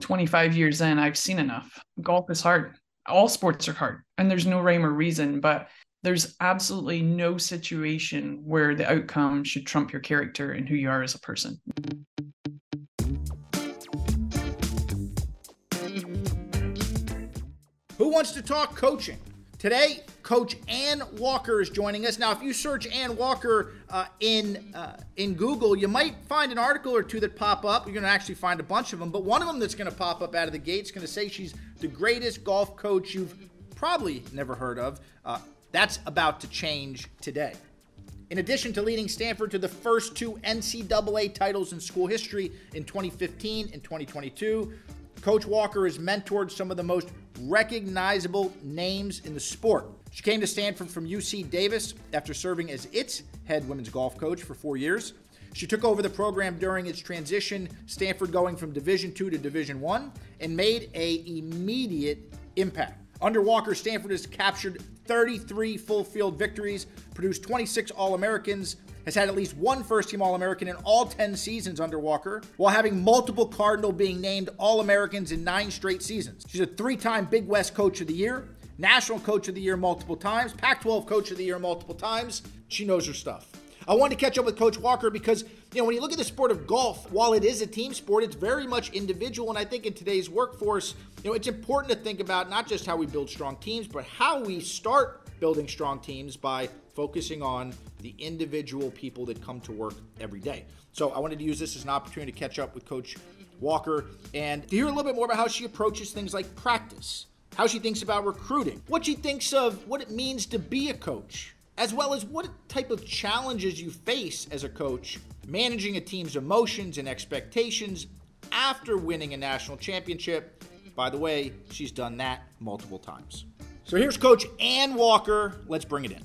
25 years in, I've seen enough. Golf is hard. All sports are hard, and there's no rhyme or reason, but there's absolutely no situation where the outcome should trump your character and who you are as a person. Who wants to talk coaching? Today, Coach Anne Walker is joining us. Now, if you search Anne Walker uh, in uh, in Google, you might find an article or two that pop up. You're going to actually find a bunch of them, but one of them that's going to pop up out of the gate is going to say she's the greatest golf coach you've probably never heard of. Uh, that's about to change today. In addition to leading Stanford to the first two NCAA titles in school history in 2015 and 2022, Coach Walker has mentored some of the most recognizable names in the sport. She came to Stanford from UC Davis after serving as its head women's golf coach for four years. She took over the program during its transition, Stanford going from Division II to Division I, and made a immediate impact. Under Walker, Stanford has captured 33 full field victories, produced 26 All Americans, has had at least one first team All American in all 10 seasons under Walker, while having multiple Cardinal being named All Americans in nine straight seasons. She's a three time Big West Coach of the Year, National Coach of the Year multiple times, Pac 12 Coach of the Year multiple times. She knows her stuff. I wanted to catch up with Coach Walker because, you know, when you look at the sport of golf, while it is a team sport, it's very much individual. And I think in today's workforce, you know, it's important to think about not just how we build strong teams, but how we start building strong teams by focusing on the individual people that come to work every day. So I wanted to use this as an opportunity to catch up with Coach Walker and to hear a little bit more about how she approaches things like practice, how she thinks about recruiting, what she thinks of what it means to be a coach, as well as what type of challenges you face as a coach managing a team's emotions and expectations after winning a national championship. By the way, she's done that multiple times. So here's Coach Anne Walker. Let's bring it in.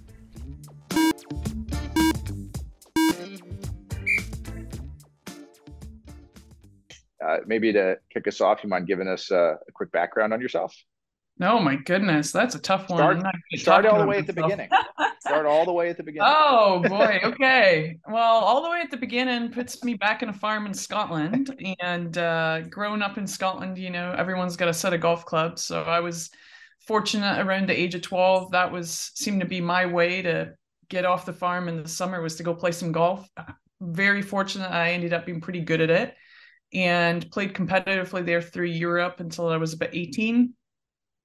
Uh, maybe to kick us off, you mind giving us uh, a quick background on yourself? No, my goodness, that's a tough one. Start, start all the way at the beginning. start all the way at the beginning. Oh boy, okay. well, all the way at the beginning puts me back in a farm in Scotland, and uh, growing up in Scotland, you know, everyone's got a set of golf clubs. So I was fortunate around the age of twelve. That was seemed to be my way to get off the farm in the summer was to go play some golf. Very fortunate, I ended up being pretty good at it and played competitively there through Europe until I was about 18.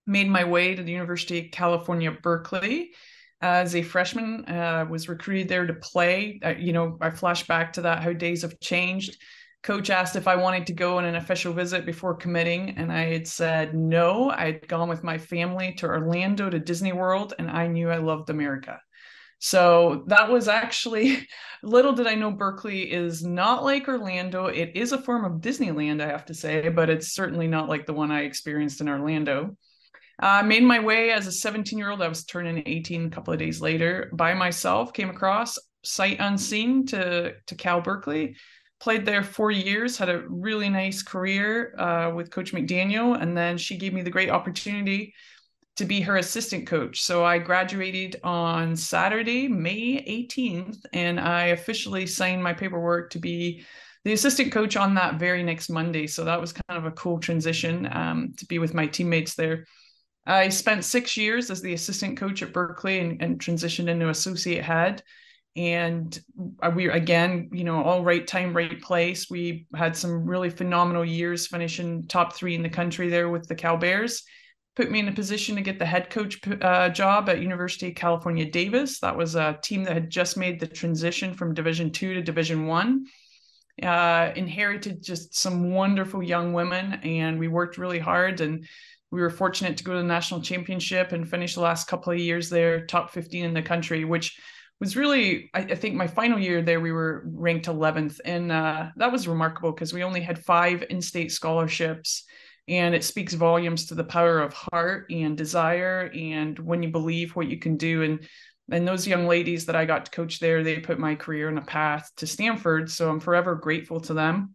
Made my way to the University of California, Berkeley as a freshman. Uh, was recruited there to play. Uh, you know, I flash back to that, how days have changed. Coach asked if I wanted to go on an official visit before committing, and I had said no. I had gone with my family to Orlando to Disney World, and I knew I loved America. So that was actually little did I know Berkeley is not like Orlando. It is a form of Disneyland, I have to say, but it's certainly not like the one I experienced in Orlando. I uh, made my way as a 17 year old. I was turning 18 a couple of days later by myself, came across sight unseen to, to Cal Berkeley. Played there four years, had a really nice career uh, with Coach McDaniel. And then she gave me the great opportunity to be her assistant coach. So I graduated on Saturday, May 18th, and I officially signed my paperwork to be the assistant coach on that very next Monday. So that was kind of a cool transition um, to be with my teammates there. I spent six years as the assistant coach at Berkeley and, and transitioned into associate head. And we again, you know, all right time, right place. We had some really phenomenal years, finishing top three in the country there with the Cal Bears put me in a position to get the head coach uh, job at University of California, Davis. That was a team that had just made the transition from Division two to Division one. Uh, inherited just some wonderful young women, and we worked really hard. And we were fortunate to go to the national championship and finish the last couple of years there, top 15 in the country, which was really, I, I think my final year there, we were ranked 11th. And uh, that was remarkable because we only had five in state scholarships and it speaks volumes to the power of heart and desire and when you believe what you can do. And and those young ladies that I got to coach there they put my career on a path to Stanford so I'm forever grateful to them.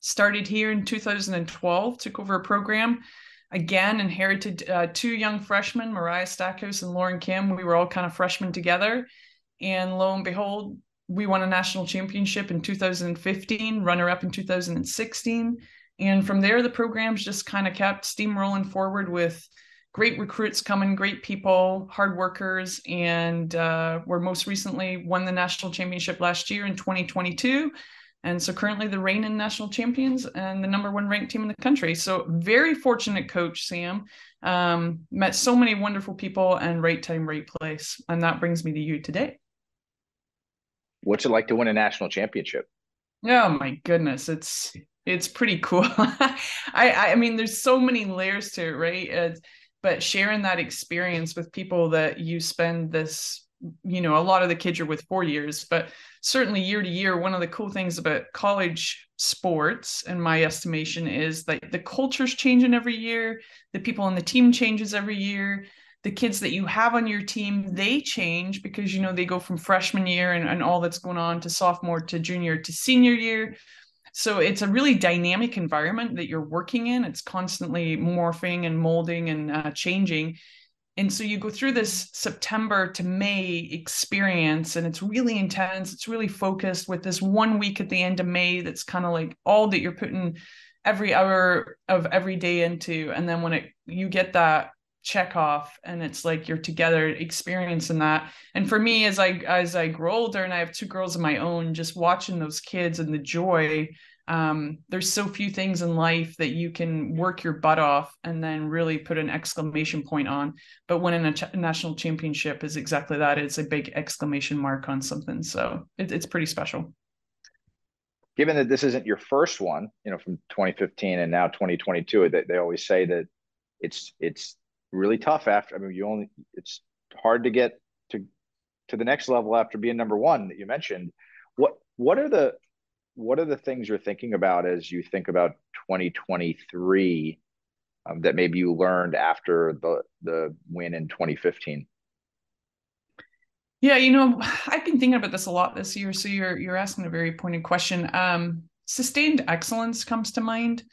Started here in 2012 took over a program again inherited uh, two young freshmen Mariah Stackhouse and Lauren Kim. We were all kind of freshmen together. And lo and behold we won a national championship in 2015 runner up in 2016 And from there, the programs just kind of kept steamrolling forward with great recruits coming, great people, hard workers, and uh, we're most recently won the national championship last year in 2022. And so currently the reigning national champions and the number one ranked team in the country. So very fortunate coach, Sam. Um, met so many wonderful people and right time, right place. And that brings me to you today. What's it like to win a national championship? Oh my goodness. It's it's pretty cool. I I mean there's so many layers to it, right? But sharing that experience with people that you spend this you know a lot of the kids are with four years but certainly year to year one of the cool things about college sports in my estimation is that the culture's changing every year the people on the team changes every year the kids that you have on your team they change because you know they go from freshman year and, and all that's going on to sophomore to junior to senior year so it's a really dynamic environment that you're working in. It's constantly morphing and molding and uh, changing. And so you go through this September to May experience, and it's really intense. It's really focused with this one week at the end of May that's kind of like all that you're putting every hour of every day into. And then when it you get that check off and it's like you're together experiencing that. And for me as i as i grow older and i have two girls of my own just watching those kids and the joy um, there's so few things in life that you can work your butt off and then really put an exclamation point on. But winning a, ch- national championship is exactly that. It's a big exclamation mark on something. So it, it's pretty special. Given that this isn't your first one you know from 2015 and now 2022 they, they always say that it's it's really tough after. I mean, you only it's hard to get to to the next level after being number one that you mentioned. What what are the what are the things you're thinking about as you think about 2023 um, that maybe you learned after the the win in 2015? Yeah, you know, I've been thinking about this a lot this year. So you're you're asking a very pointed question. Um, sustained excellence comes to mind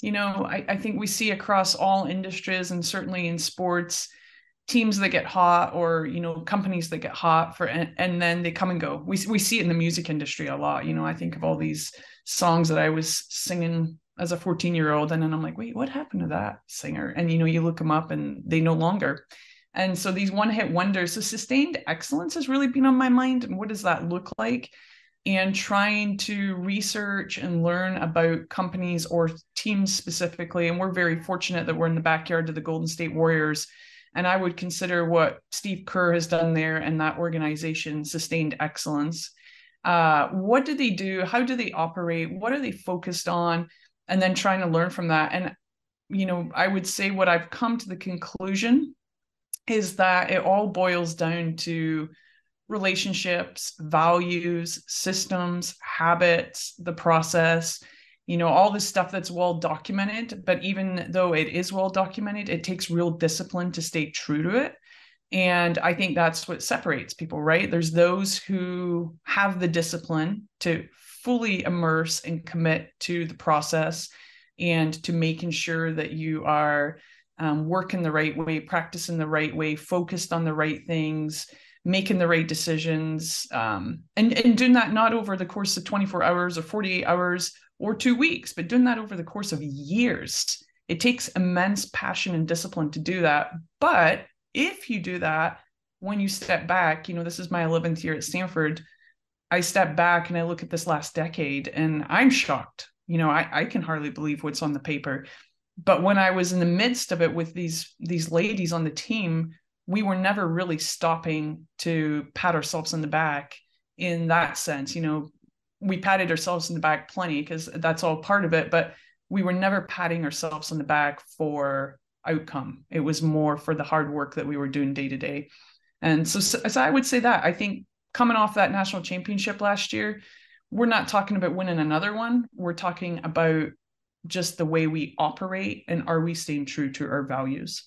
you know I, I think we see across all industries and certainly in sports teams that get hot or you know companies that get hot for and, and then they come and go. We, we see it in the music industry a lot. You know i think of all these songs that i was singing as a 14 year old and then i'm like wait what happened to that singer? And you know you look them up and they no longer. And so these one hit wonders so sustained excellence has really been on my mind. And what does that look like and trying to research and learn about companies or teams specifically. And we're very fortunate that we're in the backyard of the Golden State Warriors. And I would consider what Steve Kerr has done there and that organization sustained excellence. Uh, what do they do? How do they operate? What are they focused on? And then trying to learn from that. And, you know, I would say what I've come to the conclusion is that it all boils down to relationships, values, systems, habits, the process, you know, all this stuff that's well documented. But even though it is well documented, it takes real discipline to stay true to it. And I think that's what separates people, right? There's those who have the discipline to fully immerse and commit to the process and to making sure that you are um, working the right way, practicing the right way, focused on the right things, making the right decisions um, and, and doing that not over the course of 24 hours or 48 hours or two weeks, but doing that over the course of years. It takes immense passion and discipline to do that. But if you do that, when you step back, you know, this is my 11th year at Stanford. I step back and I look at this last decade and I'm shocked. You know, I, I can hardly believe what's on the paper. But when I was in the midst of it with these these ladies on the team, we were never really stopping to pat ourselves in the back in that sense. You know, we patted ourselves in the back plenty because that's all part of it, but we were never patting ourselves on the back for outcome. It was more for the hard work that we were doing day to day. And so, so I would say that I think coming off that national championship last year, we're not talking about winning another one. We're talking about just the way we operate and are we staying true to our values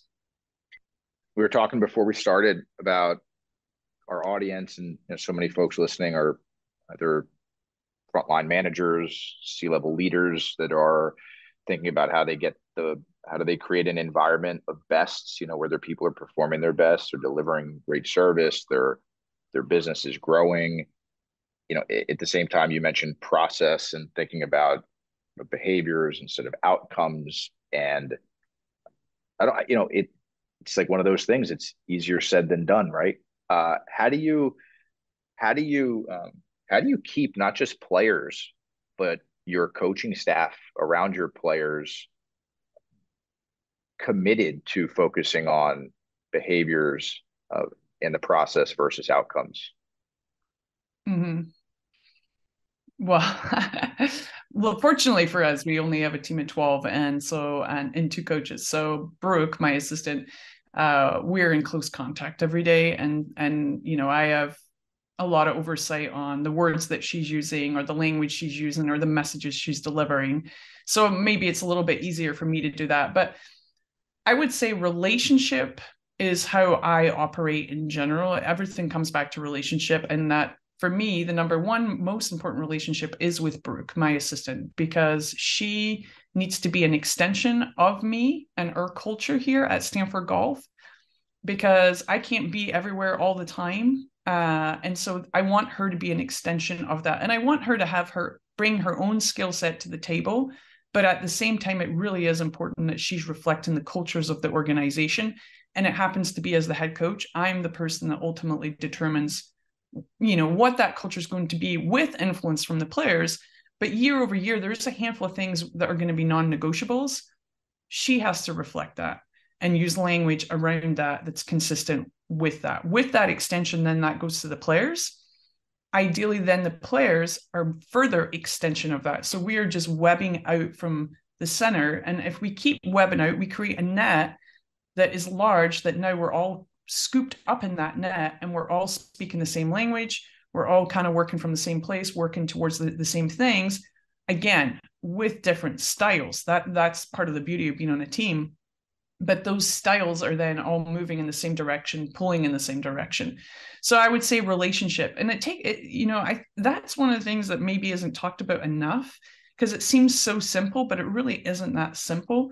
we were talking before we started about our audience and you know, so many folks listening are either frontline managers, C-level leaders that are thinking about how they get the how do they create an environment of bests, you know, where their people are performing their best, they're delivering great service, their their business is growing. You know, at the same time you mentioned process and thinking about behaviors instead of outcomes. And I don't, you know, it it's like one of those things. It's easier said than done, right? Uh, how do you how do you um, how do you keep not just players but your coaching staff around your players committed to focusing on behaviors uh, in the process versus outcomes? Mm-hmm. Well, well, fortunately for us, we only have a team of 12 and so, and, and two coaches. So Brooke, my assistant, uh, we're in close contact every day. And, and, you know, I have a lot of oversight on the words that she's using or the language she's using or the messages she's delivering. So maybe it's a little bit easier for me to do that. But I would say relationship is how I operate in general. Everything comes back to relationship. And that for me, the number one most important relationship is with Brooke, my assistant, because she needs to be an extension of me and our culture here at Stanford Golf because I can't be everywhere all the time. Uh, and so I want her to be an extension of that. And I want her to have her bring her own skill set to the table. But at the same time, it really is important that she's reflecting the cultures of the organization. And it happens to be as the head coach, I'm the person that ultimately determines, you know, what that culture is going to be with influence from the players. But year over year, there's a handful of things that are going to be non-negotiables. She has to reflect that and use language around that that's consistent with that. With that extension, then that goes to the players. Ideally, then the players are further extension of that. So we are just webbing out from the center. And if we keep webbing out, we create a net that is large that now we're all scooped up in that net and we're all speaking the same language. We're all kind of working from the same place, working towards the, the same things. Again, with different styles. That that's part of the beauty of being on a team but those styles are then all moving in the same direction pulling in the same direction so i would say relationship and it take it, you know i that's one of the things that maybe isn't talked about enough because it seems so simple but it really isn't that simple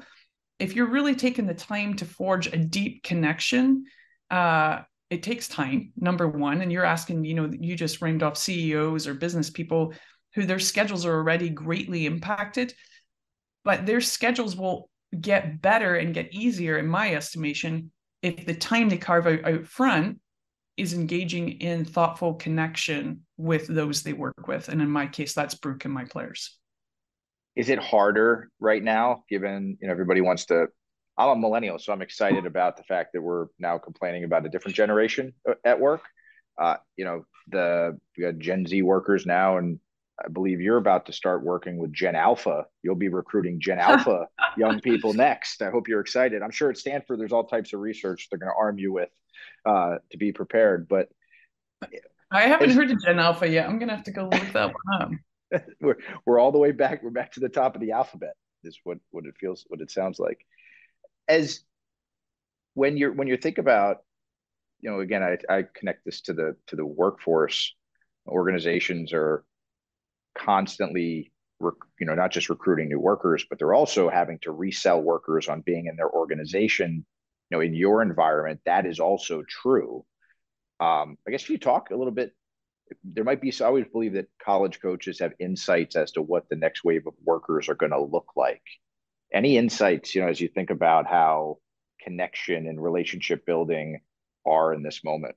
if you're really taking the time to forge a deep connection uh, it takes time number one and you're asking you know you just rained off ceos or business people who their schedules are already greatly impacted but their schedules will get better and get easier, in my estimation, if the time they carve out, out front is engaging in thoughtful connection with those they work with. And in my case, that's Brooke and my players. Is it harder right now, given you know everybody wants to? I'm a millennial, so I'm excited about the fact that we're now complaining about a different generation uh, at work. Uh, you know, the we got Gen Z workers now, and I believe you're about to start working with Gen Alpha. You'll be recruiting Gen Alpha young people next. I hope you're excited. I'm sure at Stanford there's all types of research they're going to arm you with uh, to be prepared. But I haven't heard of Gen Alpha yet. I'm going to have to go look that one up. we're we're all the way back. We're back to the top of the alphabet. Is what what it feels, what it sounds like. As when you're when you think about, you know, again, I I connect this to the to the workforce. Organizations are constantly you know not just recruiting new workers but they're also having to resell workers on being in their organization. You know in your environment that is also true. Um, i guess if you talk a little bit? There might be so i always believe that college coaches have insights as to what the next wave of workers are going to look like any insights you know as you think about how connection and relationship building are in this moment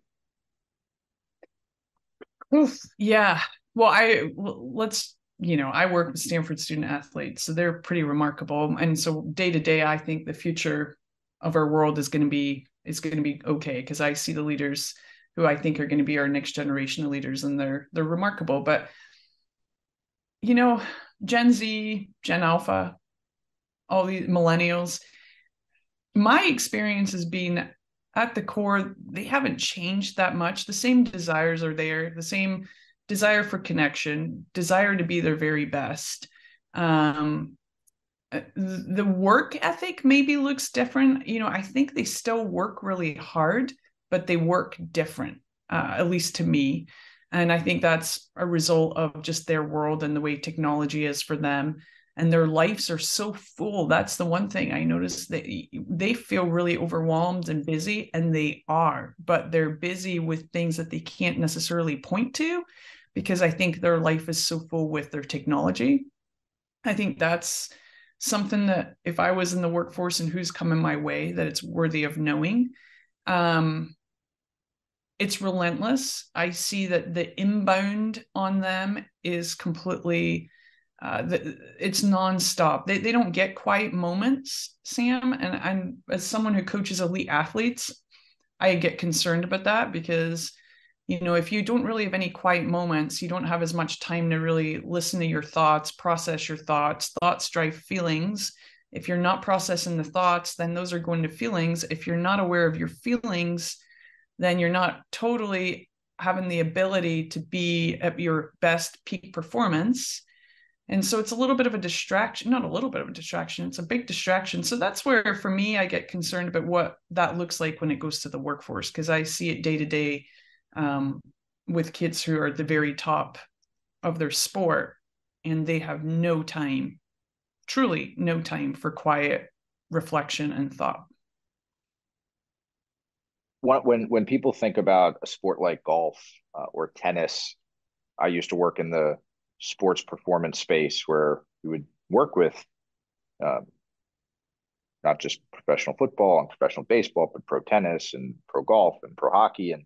Oof, yeah well, I let's you know I work with Stanford student athletes, so they're pretty remarkable. And so day to day, I think the future of our world is going to be is going to be okay because I see the leaders who I think are going to be our next generation of leaders, and they're they're remarkable. But you know, Gen Z, Gen Alpha, all these millennials, my experience has been at the core, they haven't changed that much. The same desires are there, the same desire for connection, desire to be their very best. Um, uh, the work ethic maybe looks different. You know, I think they still work really hard, but they work different, uh, at least to me. And I think that's a result of just their world and the way technology is for them. And their lives are so full. That's the one thing I noticed that they feel really overwhelmed and busy, and they are, but they're busy with things that they can't necessarily point to because I think their life is so full with their technology. I think that's something that if I was in the workforce and who's coming my way, that it's worthy of knowing. Um, it's relentless. I see that the inbound on them is completely uh, it's nonstop. They they don't get quiet moments, Sam. And I'm as someone who coaches elite athletes, I get concerned about that because you know if you don't really have any quiet moments, you don't have as much time to really listen to your thoughts, process your thoughts. Thoughts drive feelings. If you're not processing the thoughts, then those are going to feelings. If you're not aware of your feelings, then you're not totally having the ability to be at your best peak performance and so it's a little bit of a distraction, not a little bit of a distraction, it's a big distraction. So that's where, for me, I get concerned about what that looks like when it goes to the workforce, because I see it day to day with kids who are at the very top of their sport and they have no time, truly no time for quiet reflection and thought. When, when people think about a sport like golf uh, or tennis, I used to work in the sports performance space where we would work with um, not just professional football and professional baseball, but pro tennis and pro golf and pro hockey. And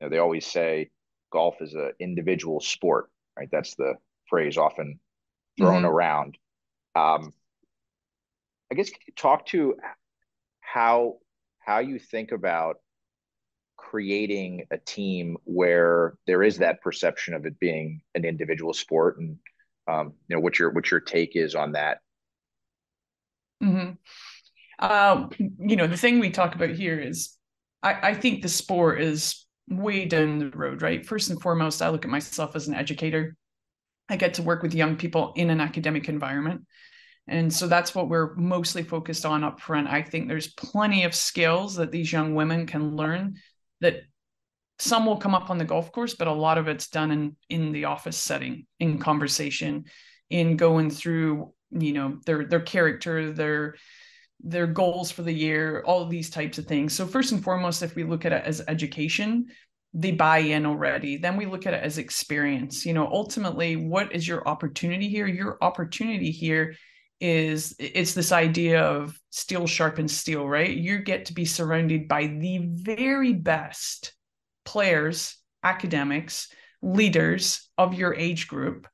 you know, they always say golf is an individual sport, right? That's the phrase often thrown mm-hmm. around. Um, I guess can you talk to how how you think about creating a team where there is that perception of it being an individual sport and um, you know what your what your take is on that mm-hmm. uh, you know the thing we talk about here is I, I think the sport is way down the road right first and foremost i look at myself as an educator i get to work with young people in an academic environment and so that's what we're mostly focused on up front. I think there's plenty of skills that these young women can learn that some will come up on the golf course, but a lot of it's done in in the office setting, in conversation, in going through, you know, their their character, their their goals for the year, all these types of things. So first and foremost, if we look at it as education, they buy in already. Then we look at it as experience. You know, ultimately, what is your opportunity here? Your opportunity here is it's this idea of steel sharpens steel, right? You get to be surrounded by the very best players, academics, leaders of your age group.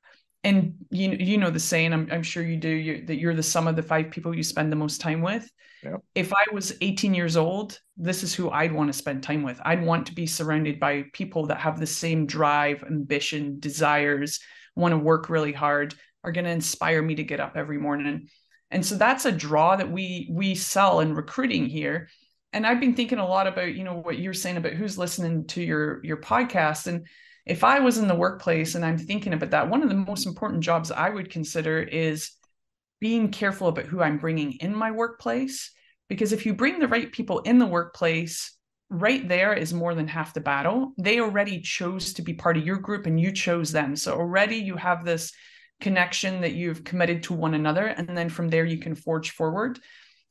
And you you know the saying, I'm, I'm sure you do, you, that you're the sum of the five people you spend the most time with. Yep. If I was 18 years old, this is who I'd want to spend time with. I'd want to be surrounded by people that have the same drive, ambition, desires, want to work really hard, are going to inspire me to get up every morning. And so that's a draw that we we sell in recruiting here. And I've been thinking a lot about, you know, what you're saying about who's listening to your your podcast and if I was in the workplace and I'm thinking about that, one of the most important jobs I would consider is being careful about who I'm bringing in my workplace. Because if you bring the right people in the workplace, right there is more than half the battle. They already chose to be part of your group and you chose them. So already you have this connection that you've committed to one another. And then from there, you can forge forward.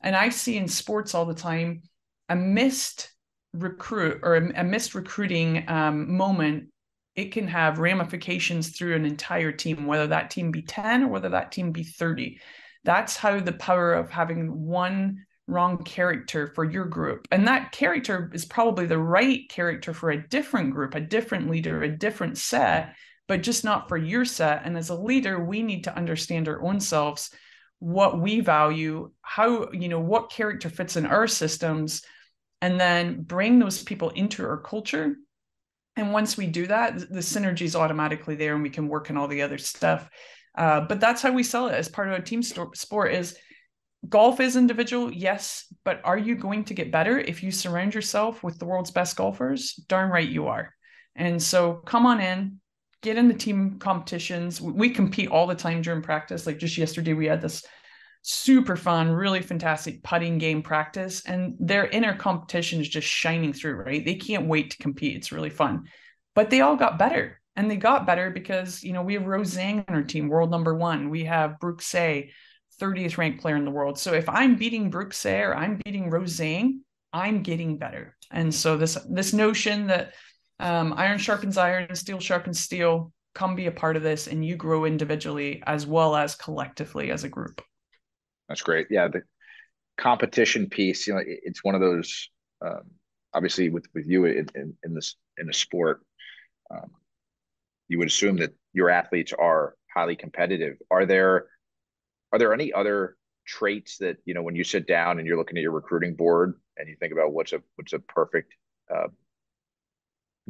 And I see in sports all the time a missed recruit or a, missed recruiting um, moment. It can have ramifications through an entire team, whether that team be 10 or whether that team be 30. That's how the power of having one wrong character for your group. And that character is probably the right character for a different group, a different leader, a different set but just not for your set. And as a leader, we need to understand our own selves, what we value, how, you know, what character fits in our systems, and then bring those people into our culture. And once we do that, the synergy is automatically there and we can work on all the other stuff. Uh, but that's how we sell it as part of a team sport is golf is individual yes but are you going to get better if you surround yourself with the world's best golfers darn right you are and so come on in get in the team competitions. We compete all the time during practice. Like just yesterday, we had this super fun, really fantastic putting game practice, and their inner competition is just shining through, right? They can't wait to compete. It's really fun. But they all got better. And they got better because, you know, we have Rose Zhang on our team, world number one. We have Brooke Seay, 30th ranked player in the world. So if I'm beating Brooke Seay or I'm beating Rose Zhang, I'm getting better. And so this this notion that um, iron sharpens iron, steel sharpens steel. come be a part of this and you grow individually as well as collectively as a group. That's great. Yeah the competition piece you know it's one of those um, obviously with with you in, in, in this in the sport um, you would assume that your athletes are highly competitive. Are there are there any other traits that you know when you sit down and you're looking at your recruiting board and you think about what's a what's a perfect uh,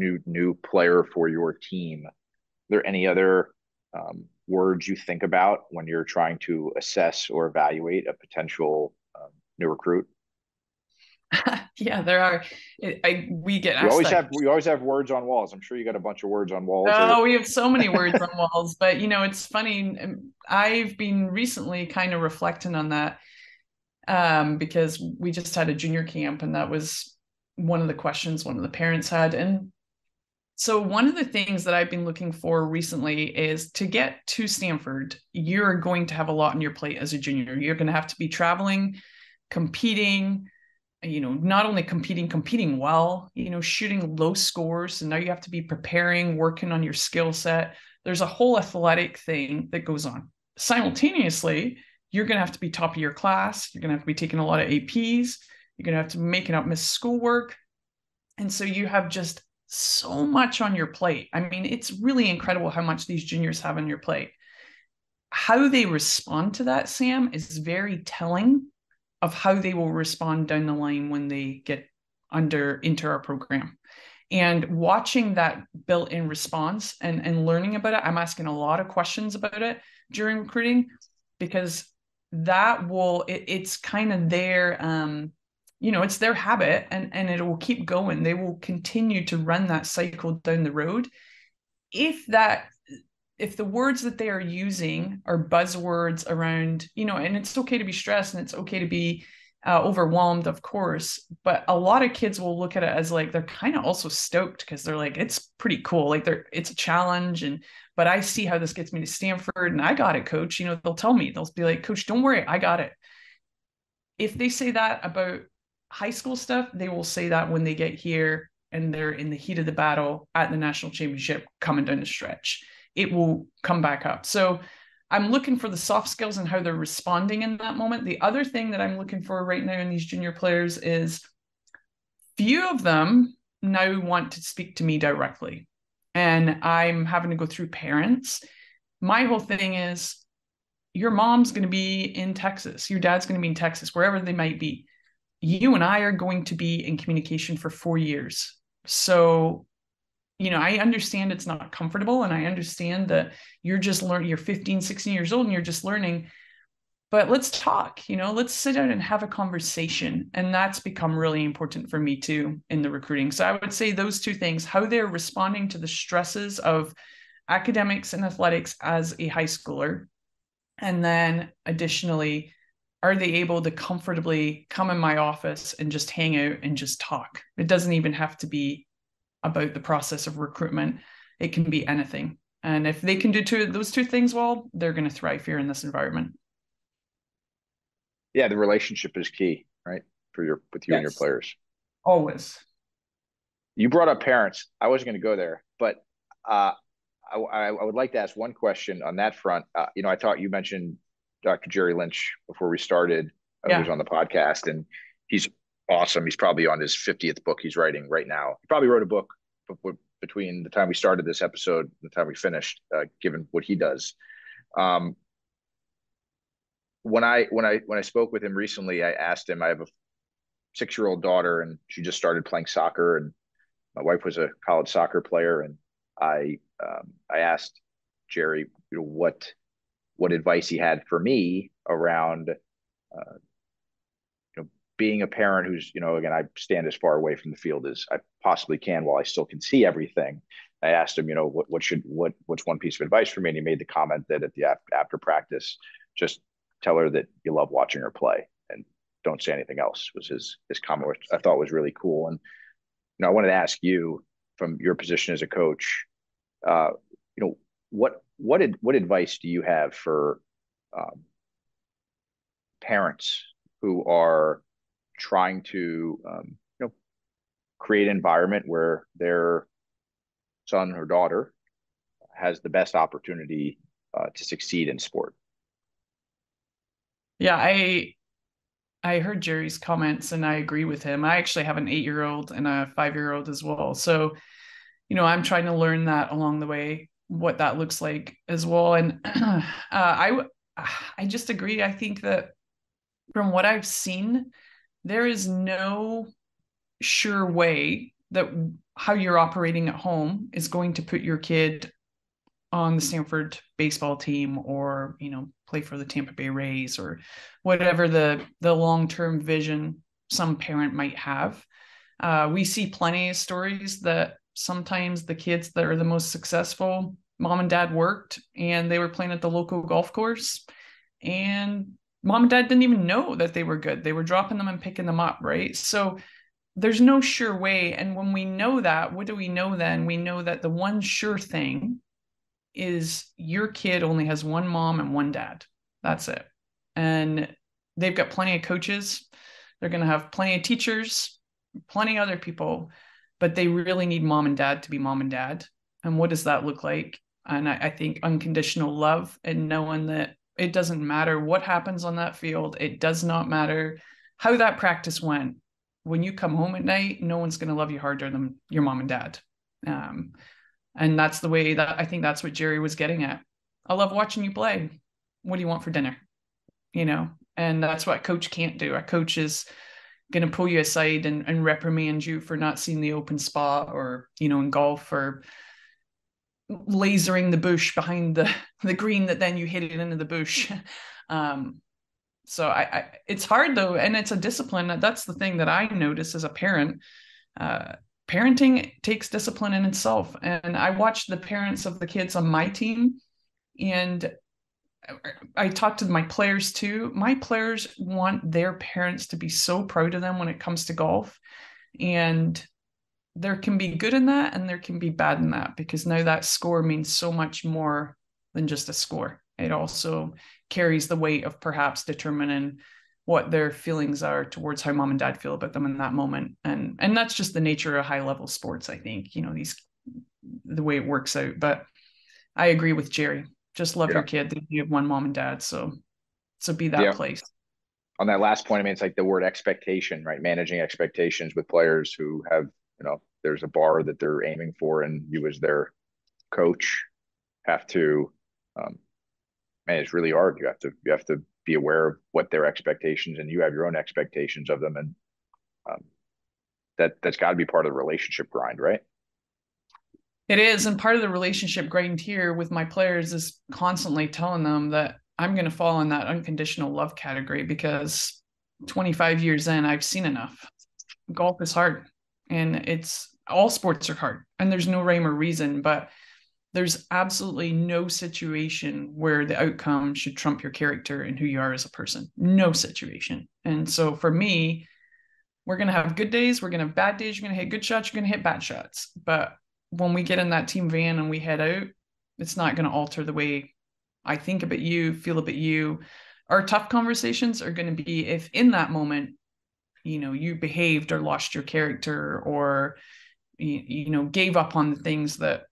new new player for your team are there any other um, words you think about when you're trying to assess or evaluate a potential um, new recruit yeah, there are. I we get. We always have we always have words on walls. I'm sure you got a bunch of words on walls. Oh, or... we have so many words on walls. But you know, it's funny. I've been recently kind of reflecting on that um, because we just had a junior camp, and that was one of the questions one of the parents had. And so, one of the things that I've been looking for recently is to get to Stanford. You're going to have a lot on your plate as a junior. You're going to have to be traveling, competing you know not only competing competing well you know shooting low scores and now you have to be preparing working on your skill set there's a whole athletic thing that goes on simultaneously you're going to have to be top of your class you're going to have to be taking a lot of aps you're going to have to making up miss schoolwork and so you have just so much on your plate. I mean it's really incredible how much these juniors have on your plate. How they respond to that sam is very telling of how they will respond down the line when they get under into our program. And watching that built-in response and and learning about it i'm asking a lot of questions about it during recruiting because that will it, it's kind of their um you know it's their habit and and it will keep going they will continue to run that cycle down the road if that if the words that they are using are buzzwords around, you know, and it's okay to be stressed and it's okay to be uh, overwhelmed, of course, but a lot of kids will look at it as like they're kind of also stoked because they're like, it's pretty cool. Like they're it's a challenge. And but I see how this gets me to Stanford and I got it, coach. You know, they'll tell me, they'll be like, Coach, don't worry, I got it. If they say that about high school stuff, they will say that when they get here and they're in the heat of the battle at the national championship coming down the stretch it will come back up. So I'm looking for the soft skills and how they're responding in that moment. The other thing that I'm looking for right now in these junior players is few of them now want to speak to me directly. And I'm having to go through parents. My whole thing is your mom's going to be in Texas, your dad's going to be in Texas, wherever they might be. You and I are going to be in communication for four years. So you know i understand it's not comfortable and i understand that you're just learning you're 15 16 years old and you're just learning. But let's talk you know let's sit down and have a conversation. And that's become really important for me too in the recruiting. So i would say those two things how they're responding to the stresses of academics and athletics as a high schooler. And then additionally are they able to comfortably come in my office and just hang out and just talk it doesn't even have to be about the process of recruitment. It can be anything. And if they can do two those two things well, they're going to thrive here in this environment. Yeah, the relationship is key, right? For your with you yes. and your players. Always. You brought up parents. I wasn't going to go there, but uh, I, I, would like to ask one question on that front. Uh, you know, I thought you mentioned Dr. Jerry Lynch before we started. Uh, yeah. was on the podcast, and he's awesome. He's probably on his 50th book he's writing right now. He probably wrote a book between the time we started this episode and the time we finished, uh, given what he does. Um, when I when I when I spoke with him recently, I asked him. I have a six year old daughter, and she just started playing soccer, and my wife was a college soccer player, and I um, I asked Jerry, you know, what what advice he had for me around uh, being a parent who's, you know, again, I stand as far away from the field as I possibly can while I still can see everything. I asked him, you know, what, what should, what, what's one piece of advice for me? And he made the comment that at the after practice, just tell her that you love watching her play and don't say anything else was his, his comment, which I thought was really cool. And, you know, I wanted to ask you from your position as a coach, uh, you know, what, what, what advice do you have for um, parents who are trying to um, you know create an environment where their son or daughter has the best opportunity uh, to succeed in sport. Yeah, I I heard Jerry's comments and I agree with him. I actually have an eight year old and a five year old as well. So, you know, I'm trying to learn that along the way, what that looks like as well. And uh, I I just agree. I think that from what I've seen, there is no sure way that how you're operating at home is going to put your kid on the Stanford baseball team or you know play for the Tampa Bay Rays or whatever the the long-term vision some parent might have. Uh, we see plenty of stories that sometimes the kids that are the most successful, mom and dad worked and they were playing at the local golf course and mom and dad didn't even know that they were good. They were dropping them and picking them up, right? So there's no sure way. And when we know that, what do we know then? We know that the one sure thing is your kid only has one mom and one dad. That's it. And they've got plenty of coaches. They're going to have plenty of teachers, plenty of other people, but they really need mom and dad to be mom and dad. And what does that look like? And I, I think unconditional love and knowing that it doesn't matter what happens on that field, it does not matter how that practice went. When you come home at night, no one's going to love you harder than your mom and dad. Um, and that's the way that I think that's what Jerry was getting at. I love watching you play. What do you want for dinner? You know, and that's what coach can't do. A coach is going to pull you aside and, and reprimand you for not seeing the open spot or, you know, in golf or lasering the bush behind the, the green that then you hit it into the bush. Um, so I, I, it's hard though. And it's a discipline. That's the thing that I notice as a parent. Uh, parenting takes discipline in itself. And I watched the parents of the kids on my team and I talked to my players too. My players want their parents to be so proud of them when it comes to golf. And there can be good in that and there can be bad in that because now that score means so much more than just a score. It also carries the weight of perhaps determining what their feelings are towards how mom and dad feel about them in that moment and and that's just the nature of high level sports i think you know these the way it works out but i agree with jerry just love yeah. your kid you have one mom and dad so so be that yeah. place on that last point i mean it's like the word expectation right managing expectations with players who have you know there's a bar that they're aiming for and you as their coach have to um man it's really hard. You have to you have to be aware of what their expectations and you have your own expectations of them and um, that that's got to be part of the relationship grind right? It is and part of the relationship grind here with my players is constantly telling them that i'm going to fall in that unconditional love category because 25 years in i've seen enough. Golf is hard and it's all sports are hard and there's no rhyme or reason but there's absolutely no situation where the outcome should trump your character and who you are as a person. No situation. And so for me, we're going to have good days, we're going to have bad days, you're going to hit good shots, you're going to hit bad shots. But when we get in that team van and we head out, it's not going to alter the way I think about you, feel about you. Our tough conversations are going to be if in that moment, you know, you behaved or lost your character or you, you know, gave up on the things that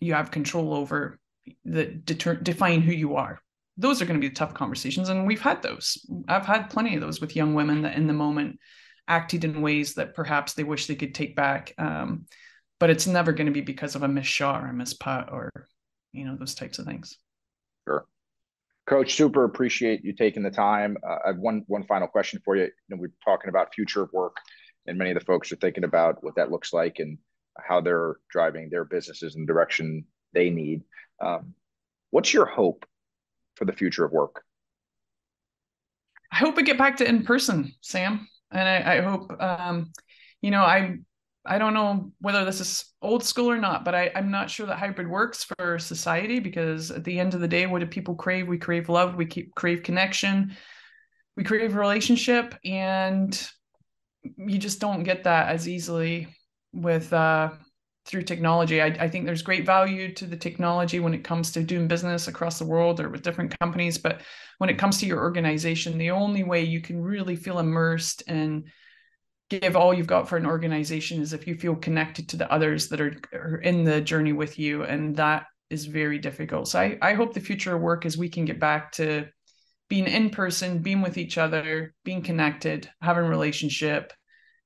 you have control over that deter- define who you are. Those are going to be the tough conversations and we've had those. I've had plenty of those with young women that in the moment acted in ways that perhaps they wish they could take back um, but it's never going to be because of a miss shot or a miss putt or you know those types of things coach super appreciate you taking the time uh, i have one one final question for you you know we're talking about future of work and many of the folks are thinking about what that looks like and how they're driving their businesses in the direction they need. Um, what's your hope for the future of work? I hope we get back to in person, Sam, and I, I hope um, you know I I don't know whether this is old school or not, but I, I'm not sure that hybrid works for society because at the end of the day, what do people crave? We crave love, we keep crave connection, we crave relationship, and you just don't get that as easily with uh, through technology. I, I, think there's great value to the technology when it comes to doing business across the world or with different companies. But when it comes to your organization, the only way you can really feel immersed and give all you've got for an organization is if you feel connected to the others that are, are in the journey with you. And that is very difficult. So I, I hope the future of work is we can get back to being in person, being with each other, being connected, having a relationship,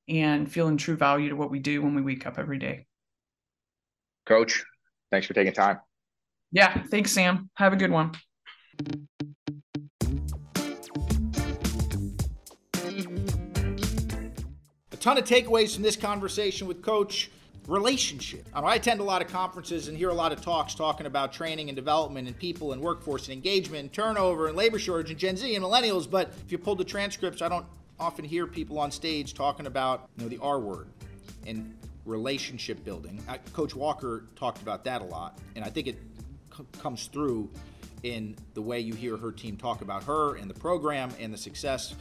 and feeling true value to what we do when we wake up every day. Coach, thanks for taking time. Yeah, thanks, Sam. Have a good one. Ton of takeaways from this conversation with Coach relationship. I attend a lot of conferences and hear a lot of talks talking about training and development and people and workforce and engagement and turnover and labor shortage and Gen Z and millennials. But if you pull the transcripts, I don't often hear people on stage talking about you know the R word and relationship building. Coach Walker talked about that a lot, and I think it c- comes through in the way you hear her team talk about her and the program and the success.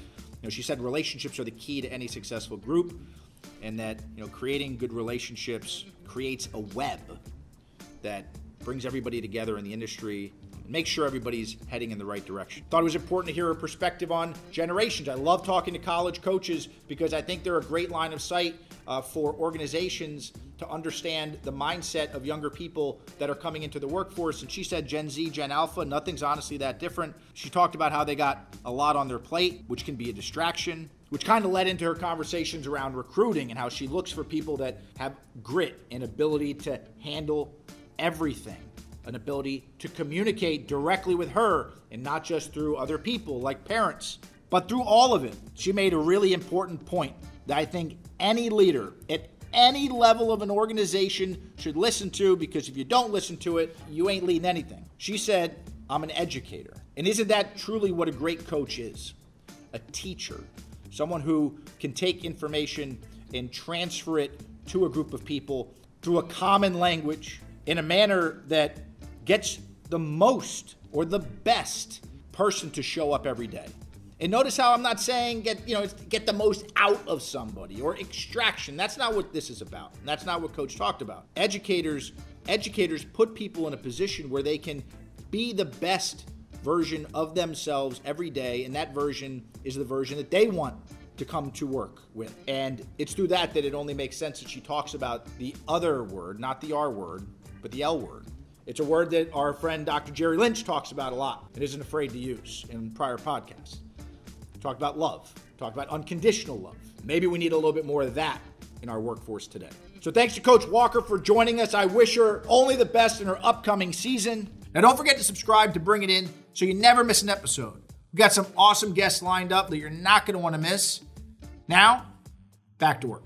Know, she said relationships are the key to any successful group and that you know creating good relationships creates a web that brings everybody together in the industry make sure everybody's heading in the right direction. Thought it was important to hear her perspective on generations. I love talking to college coaches because I think they're a great line of sight uh, for organizations to understand the mindset of younger people that are coming into the workforce. And she said Gen Z, Gen Alpha, nothing's honestly that different. She talked about how they got a lot on their plate, which can be a distraction which kind of led into her conversations around recruiting and how she looks for people that have grit and ability to handle everything, an ability to communicate directly with her and not just through other people like parents, but through all of it. She made a really important point that I think any leader at any level of an organization should listen to because if you don't listen to it, you ain't leading anything. She said, I'm an educator. And isn't that truly what a great coach is? A teacher someone who can take information and transfer it to a group of people through a common language in a manner that gets the most or the best person to show up every day. And notice how I'm not saying get you know get the most out of somebody or extraction. That's not what this is about. That's not what coach talked about. Educators educators put people in a position where they can be the best version of themselves every day, and that version is the version that they want to come to work with. And it's through that that it only makes sense that she talks about the other word, not the R word, but the L word. It's a word that our friend Dr. Jerry Lynch talks about a lot and isn't afraid to use in prior podcasts. Talk about love, talk about unconditional love. Maybe we need a little bit more of that in our workforce today. So thanks to Coach Walker for joining us. I wish her only the best in her upcoming season. Now, don't forget to subscribe to Bring It In so you never miss an episode. We've got some awesome guests lined up that you're not going to want to miss. Now, back to work.